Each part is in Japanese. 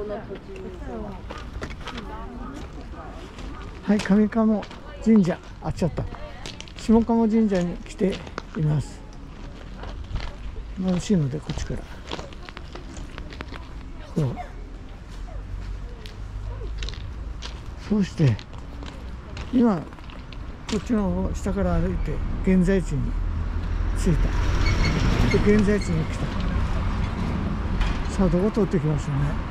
この土地にはい上鴨神社あっちゃった。下鴨神社に来ています。眩しいのでこっちから。そう。そうして今こっちの方下から歩いて現在地に着いた。で現在地に来た。さあどこ通ってきましたね。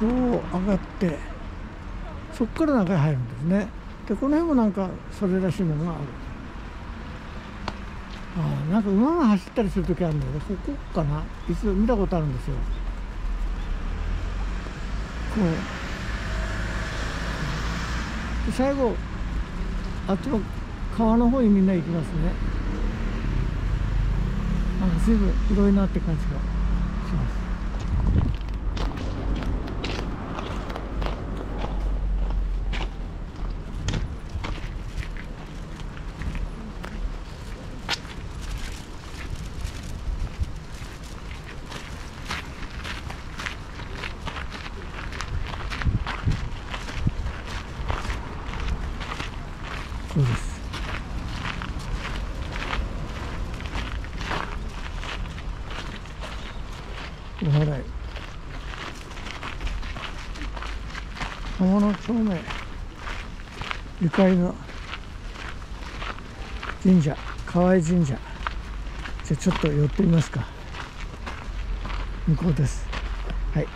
こう上がってそこから中に入るんですね。でこの辺もなんかそれらしいものがある。ああなんか馬が走ったりする時あるんだよね。ここかな？いつ見たことあるんですよ。こう。で最後あっちの川の方にみんな行きますね。なんか随分広いなって感じがします。そうです。お祓い浜野町名ゆかりの神社河合神社じゃあちょっと寄ってみますか。向こうです。はい。